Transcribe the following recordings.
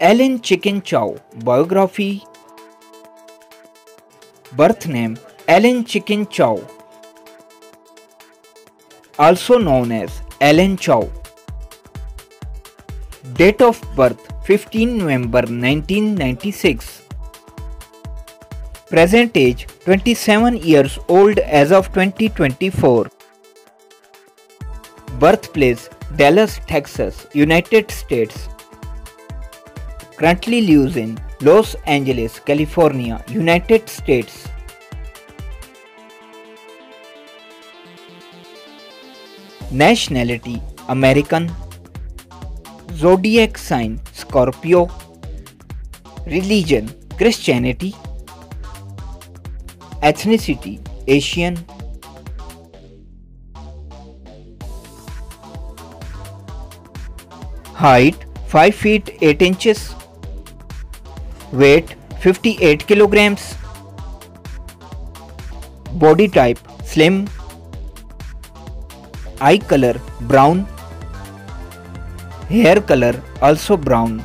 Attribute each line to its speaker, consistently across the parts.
Speaker 1: Elin Chikin Chao biography birth name Elin Chikin Chao also known as Elin Chao date of birth 15 November 1996 present age 27 years old as of 2024 Birthplace Dallas, Texas, United States. Currently lives in Los Angeles, California, United States. Nationality American. Zodiac sign Scorpio. Religion Christianity. Ethnicity Asian Height 5 feet 8 inches weight 58 kilograms. Body type slim eye color brown hair color also brown.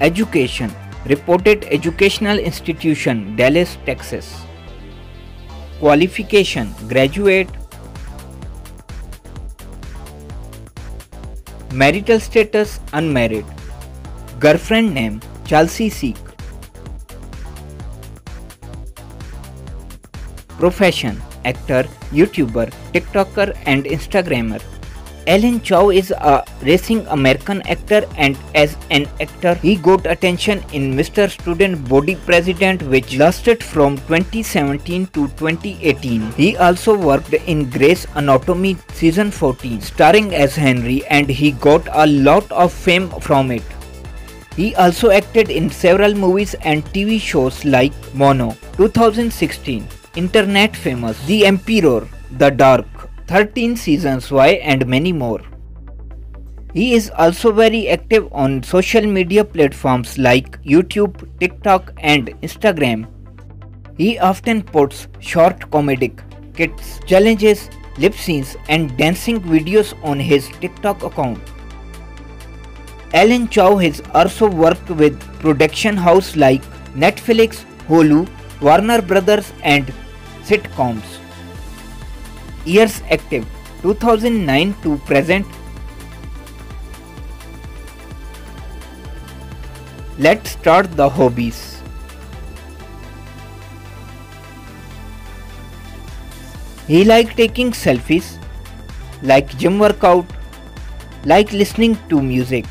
Speaker 1: Education reported educational institution dallas texas. Qualification graduate Marital status unmarried. Girlfriend name Chelsea Sik. Profession actor, YouTuber, TikToker and Instagrammer. Alan Chow is a racing American actor and as an actor he got attention in Mr. Student Body President which lasted from 2017 to 2018. He also worked in Grey's Anatomy season 14 starring as Henry and he got a lot of fame from it. He also acted in several movies and TV shows like Mono 2016, Internet Famous, The Emperor, The Dark, 13 Reasons Why and many more. He is also very active on social media platforms like YouTube, TikTok and Instagram. He often puts short comedic kits, challenges, lip syncs and dancing videos on his TikTok account. Alan Chow has also worked with production house like Netflix, Hulu, Warner Brothers and sitcoms years active 2009 to present. Let's start the hobbies. He like taking selfies like gym workout like listening to music.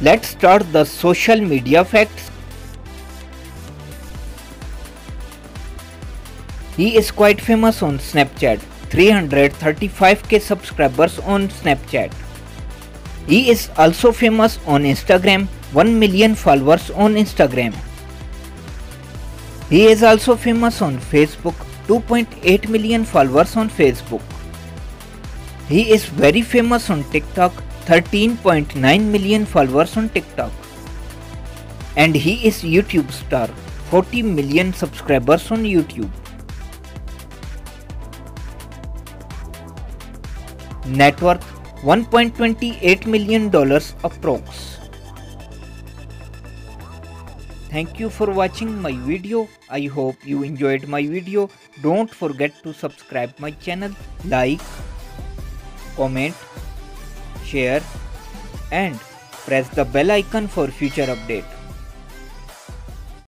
Speaker 1: Let's start the social media facts He is quite famous on Snapchat, 335k subscribers on Snapchat. He is also famous on Instagram, 1 million followers on Instagram. He is also famous on Facebook, 2.8 million followers on Facebook. He is very famous on TikTok, 13.9 million followers on TikTok. And he is YouTube star, 40 million subscribers on YouTube. Net worth 1.28 million dollars approx. Thank you for watching my video. I hope you enjoyed my video. Don't forget to subscribe my channel, like, comment, share and press the bell icon for future update.